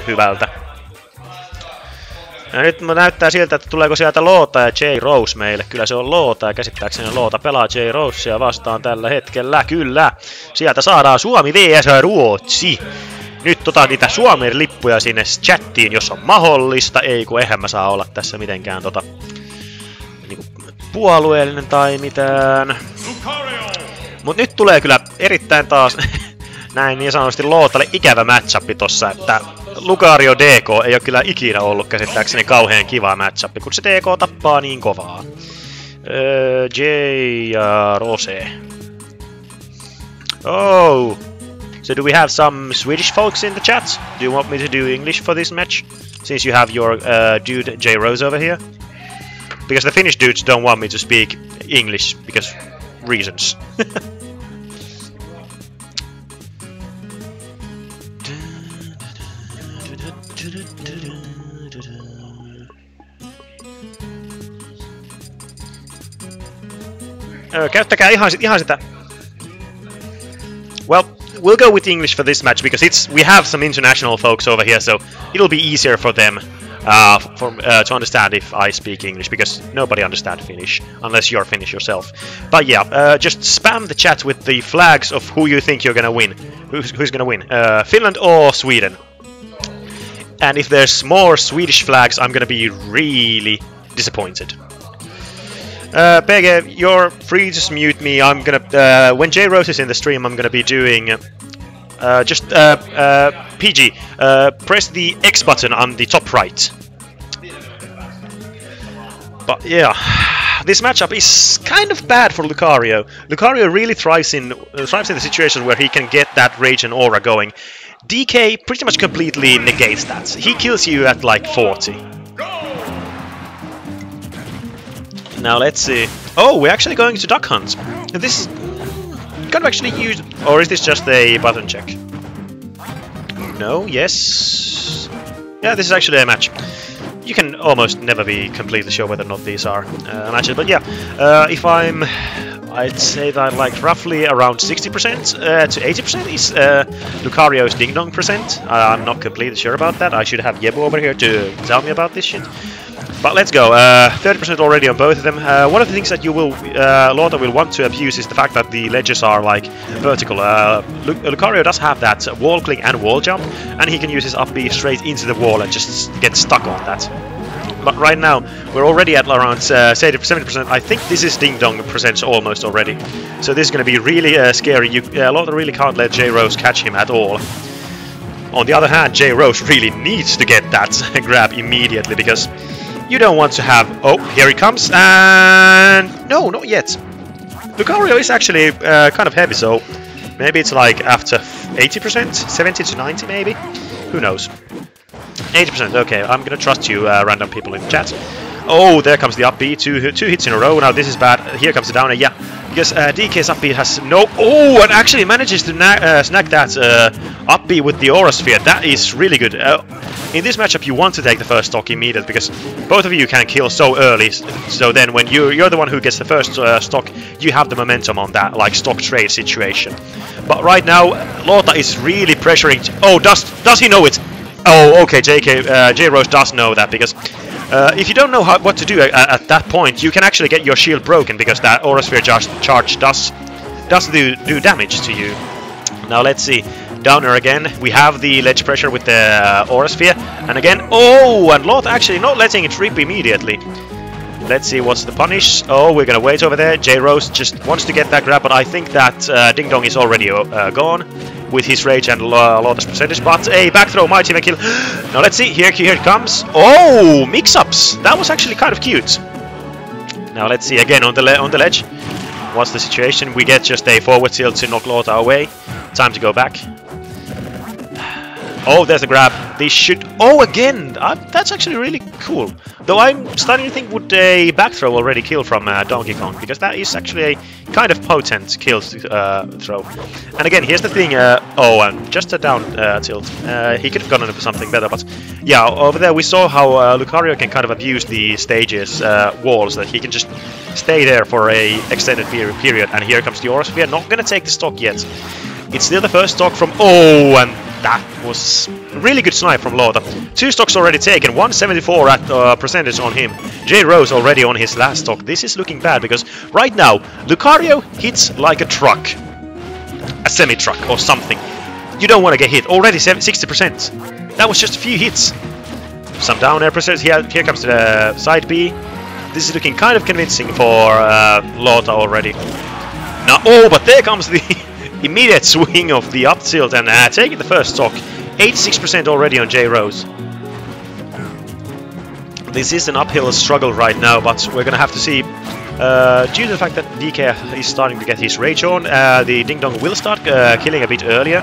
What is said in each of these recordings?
hyvältä. Ja nyt näyttää siltä, että tuleeko sieltä Loota ja J. Rose meille. Kyllä se on Loota ja käsittääkseni Loota pelaa J. Rosea vastaan tällä hetkellä. Kyllä. Sieltä saadaan Suomi vs. Ruotsi. Nyt tota niitä Suomen lippuja sinne chattiin, jos on mahdollista. Ei kun eihän mä saa olla tässä mitenkään tota niinku, puolueellinen tai mitään. Mut nyt tulee kyllä erittäin taas näin niin sanotusti Lootalle ikävä matchup tossa, että Lucario DK ei ole kyllä ikinä ollut käsittääkseni kauhean kiva matchup, kun se DK tappaa niin kovaa. Öö, J ja Rose. Oh! So do we have some Swedish folks in the chat? Do you want me to do English for this match? Since you have your uh, dude J Rose over here? Because the Finnish dudes don't want me to speak English because reasons. Öö, käyttäkää ihan, ihan sitä. Well, we'll go with English for this match because it's we have some international folks over here, so it'll be easier for them uh, for, uh, to understand if I speak English because nobody understands Finnish unless you're Finnish yourself. But yeah, uh, just spam the chat with the flags of who you think you're gonna win. Who's, who's gonna win? Uh, Finland or Sweden? And if there's more Swedish flags, I'm gonna be really disappointed. Uh, Bege, you're free to just mute me. I'm gonna uh, when J Rose is in the stream, I'm gonna be doing uh, just uh, uh, PG. Uh, press the X button on the top right. But yeah, this matchup is kind of bad for Lucario. Lucario really thrives in thrives in the situation where he can get that rage and aura going. DK pretty much completely negates that. He kills you at like 40. Now let's see. Oh, we're actually going to duck hunt. This is kind of actually use, or is this just a button check? No. Yes. Yeah, this is actually a match. You can almost never be completely sure whether or not these are uh, matches, but yeah, uh, if I'm, I'd say that like roughly around 60% uh, to 80% is uh, Lucario's ding dong percent. I'm not completely sure about that. I should have Yebo over here to tell me about this shit. But let's go. 30% uh, already on both of them. Uh, one of the things that you will, uh, Loota will want to abuse is the fact that the ledges are like vertical. Uh, Lucario does have that wall cling and wall jump, and he can use his up B straight into the wall and just get stuck on that. But right now, we're already at around uh, 70%. I think this is Ding Dong percents almost already. So this is going to be really uh, scary. You, uh, Loota really can't let J Rose catch him at all. On the other hand, J Rose really needs to get that grab immediately because you don't want to have... Oh, here he comes, and... No, not yet. Lucario is actually uh, kind of heavy, so maybe it's like after 80%? 70 to 90 maybe? Who knows? 80%, okay, I'm gonna trust you, uh, random people in chat. Oh, there comes the up B, two, two hits in a row, now this is bad. Here comes the down, yeah, because uh, DK's up B has no... Oh, and actually manages to uh, snag that uh, up B with the Aura Sphere, that is really good. Uh, in this matchup you want to take the first stock immediately because both of you can kill so early. So then when you, you're the one who gets the first uh, stock you have the momentum on that like stock trade situation. But right now Loota is really pressuring oh does does he know it oh okay JK uh, J Rose does know that because uh, if you don't know how, what to do at, at, that point you can actually get your shield broken because that aura sphere charge, does does do, do damage to you now let's see Downer again. We have the ledge pressure with the uh, Aura Sphere. And again, oh, and Loota actually not letting it rip immediately. Let's see what's the punish. Oh, we're gonna wait over there. J-Rose just wants to get that grab, but I think that uh, Ding Dong is already uh, gone with his rage and Loota's percentage. But a back throw might even kill. now let's see. Here, here it comes. Oh, mix-ups. That was actually kind of cute. Now let's see again on the on the ledge. What's the situation? We get just a forward tilt to knock Loota away. Time to go back. Oh, there's a grab. They should... Oh, again! Uh, that's actually really cool. Though I'm starting to think would a back throw already kill from uh, Donkey Kong, because that is actually a kind of potent kill uh, throw. And again, here's the thing... Uh, oh, and just a down uh, tilt. He could have gone into something better, but... Yeah, over there we saw how Lucario can kind of abuse the stages, walls, that he can just stay there for a extended period. And here comes the Aura Sphere. Not gonna take the stock yet. It's still the first stock from... Oh, and That was really good snipe from Loota. Two stocks already taken, 174 at uh, percentage on him. J Rose already on his last stock. This is looking bad because right now Lucario hits like a truck. A semi-truck or something. You don't want to get hit. Already 60%. That was just a few hits. Some down air percentage. Here, here comes the side B. This is looking kind of convincing for uh, Loota already. Now, oh, but there comes the immediate swing of the up tilt and uh, taking the first stock. 86% already on J Rose. This is an uphill struggle right now, but we're gonna have to see. Uh, due to the fact that DK is starting to get his rage on, uh, the Ding Dong will start uh, killing a bit earlier.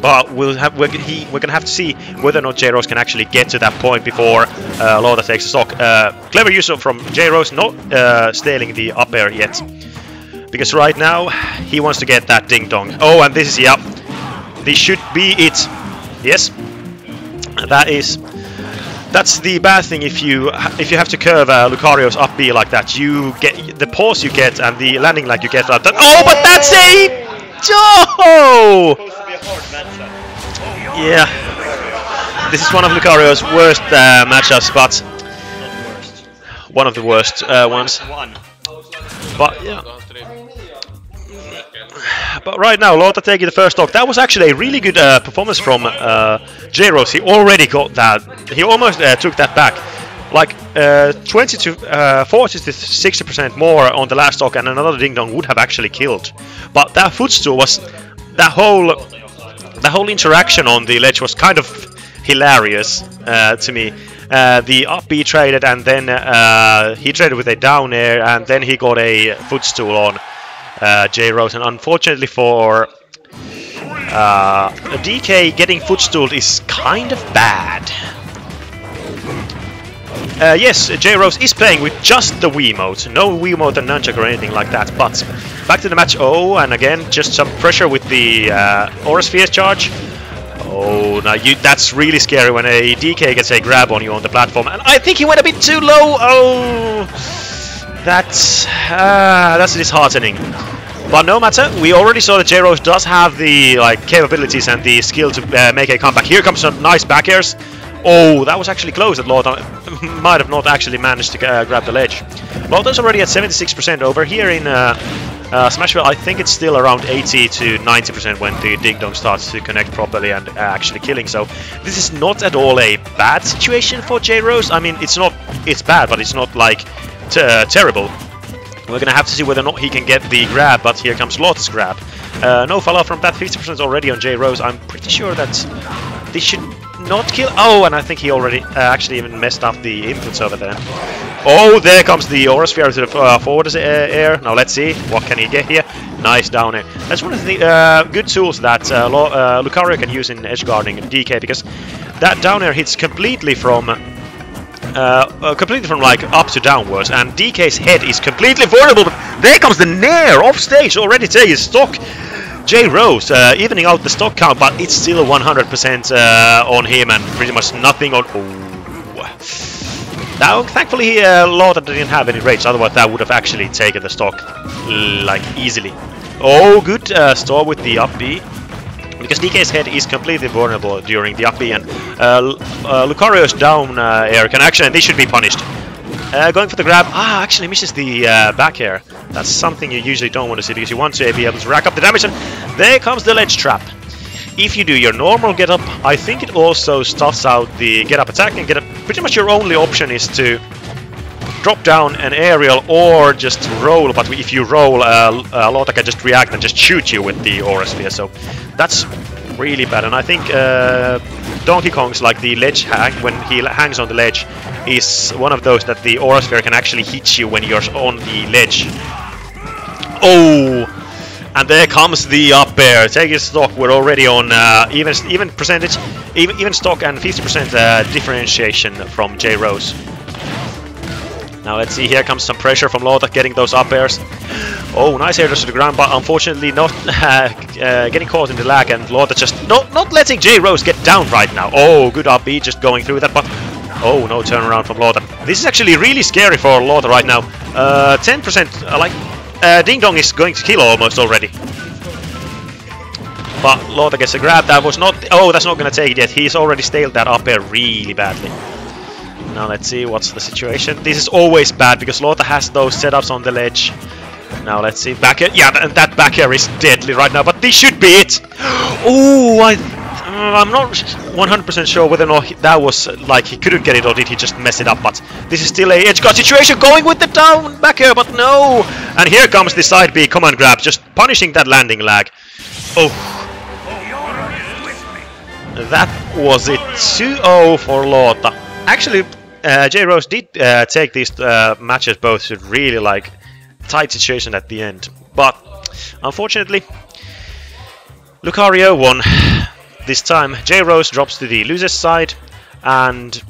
But we'll have, we're, he, we're gonna have to see whether or not J Rose can actually get to that point before uh, Loota takes a stock. Uh, clever use of from J Rose, not uh, stealing the up air yet. Because right now, he wants to get that ding dong. Oh, and this is, yeah, this should be it. Yes, that is, that's the bad thing if you if you have to curve uh, Lucario's up B like that. You get, the pause you get and the landing lag you get that. Oh, but that's a... Oh! Yeah. This is one of Lucario's worst uh, matchups, but one of the worst uh, ones. But yeah. But right now, Loota taking the first stock. That was actually a really good uh, performance from uh, J-Rose. He already got that. He almost uh, took that back. Like uh, 20 to uh, 40 to 60% more on the last stock, and another ding dong would have actually killed. But that footstool was that whole the whole interaction on the ledge was kind of hilarious uh, to me. Uh, the up B traded and then uh, he traded with a down air and then he got a footstool on uh, J Rose and unfortunately for uh, DK getting footstooled is kind of bad. Uh, yes, J Rose is playing with just the Wiimote, no Wiimote and Nunchuck or anything like that, but back to the match. Oh, and again, just some pressure with the uh, Aura Sphere charge. Oh, now you, that's really scary when a DK gets a grab on you on the platform. And I think he went a bit too low. Oh, that's, uh, that's disheartening. But no matter, we already saw that J-Rose does have the like capabilities and the skill to uh, make a comeback. Here comes some nice back airs. Oh, that was actually close at Lawton. Might have not actually managed to uh, grab the ledge. Lawton's already at 76% over here in uh, uh, Smashville. I think it's still around 80 to 90% when the Ding Dong starts to connect properly and uh, actually killing. So this is not at all a bad situation for J Rose. I mean, it's not. It's bad, but it's not like uh, terrible. We're gonna have to see whether or not he can get the grab, but here comes Loota's grab. Uh, no follow from that, 50% already on J Rose. I'm pretty sure that this should not kill. Oh, and I think he already uh, actually even messed up the inputs over there. Oh, there comes the Aura Sphere to the uh, forward uh, air. Now let's see, what can he get here? Nice down air. That's one of the uh, good tools that uh, uh, Lucario can use in edge guarding DK because that down air hits completely from uh, completely from like up to downwards, and DK's head is completely vulnerable. But there comes the Nair off stage already taking stock. J Rose uh, evening out the stock count, but it's still 100% uh, on him and pretty much nothing on. Oh. Now, thankfully, he, uh, Loota didn't have any rage, otherwise that would have actually taken the stock like easily. Oh, good uh, store with the up B. Because DK's head is completely vulnerable during the up B, and uh, uh, Lucario's down uh, air can actually, and they should be punished. Uh, going for the grab. Ah, actually misses the uh, back air. That's something you usually don't want to see because you want to be able to rack up the damage. And there comes the ledge trap. If you do your normal get up, I think it also stuffs out the get up attack and get up. Pretty much your only option is to drop down an aerial or just roll. But if you roll, uh, uh, Loota can just react and just shoot you with the Aura Sphere. So that's really bad. And I think uh, Donkey Kong's like the ledge hang when he hangs on the ledge is one of those that the Aura Sphere can actually hit you when you're on the ledge. Oh! And there comes the up air. Taking stock, we're already on uh, even even percentage, even even stock and 50% uh, differentiation from J Rose. Now let's see, here comes some pressure from Loota getting those up airs. Oh, nice air to the ground, but unfortunately not uh, uh, getting caught in the lag and Loota just not not letting J Rose get down right now. Oh, good B just going through that, but oh no turnaround from Loota. This is actually really scary for Loota right now. 10% uh, uh, like uh, Ding Dong is going to kill almost already. but Loota gets a grab. That was not... Oh, that's not going to take it yet. He's already staled that up air really badly. Now let's see what's the situation. This is always bad because Loota has those setups on the ledge. Now let's see. Back air. Yeah, and that back air is deadly right now, but this should be it. Oh, I... Uh, I'm not 100% sure whether or not he, that was uh, like he couldn't get it or did he just mess it up, but this is still a edge guard situation going with the down back air, but no! And here comes the side B command grab, just punishing that landing lag. Oh, that was it. 2-0 for Loota. Actually, uh, J Rose did uh, take these uh, matches both to really like tight situation at the end, but unfortunately, Lucario won. This time, J Rose drops to the loser's side, and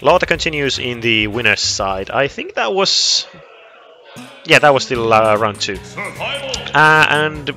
Loota continues in the winner's side. I think that was. Yeah, that was still uh, round two. Uh, and